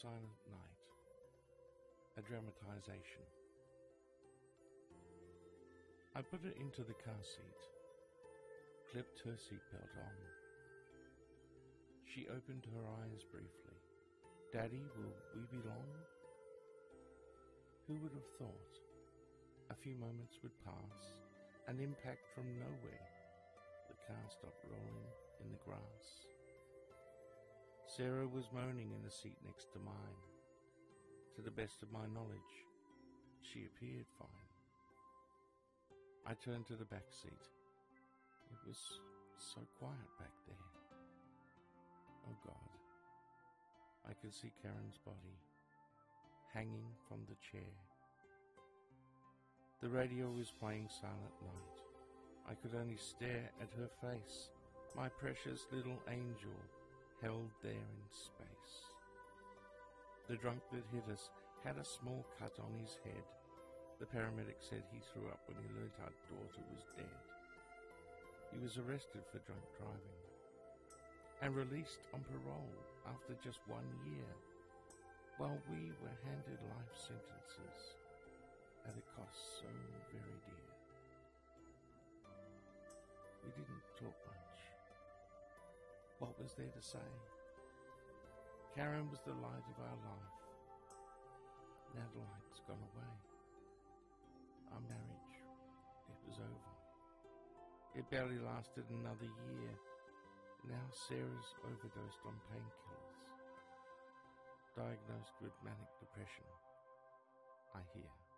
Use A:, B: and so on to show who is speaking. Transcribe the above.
A: Silent Night, a dramatization. I put her into the car seat, clipped her seatbelt on. She opened her eyes briefly. Daddy, will we be long? Who would have thought? A few moments would pass, an impact from nowhere. The car stopped rolling in the grass. Sarah was moaning in the seat next to mine. To the best of my knowledge, she appeared fine. I turned to the back seat. It was so quiet back there. Oh God. I could see Karen's body hanging from the chair. The radio was playing Silent Night. I could only stare at her face, my precious little angel held there in space. The drunk that hit us had a small cut on his head. The paramedic said he threw up when he learnt our daughter was dead. He was arrested for drunk driving and released on parole after just one year, while we were handed life sentences at a cost so very dear. We didn't talk much. What was there to say? Karen was the light of our life. Now the light's gone away. Our marriage, it was over. It barely lasted another year. Now Sarah's overdosed on painkillers. Diagnosed with manic depression, I hear.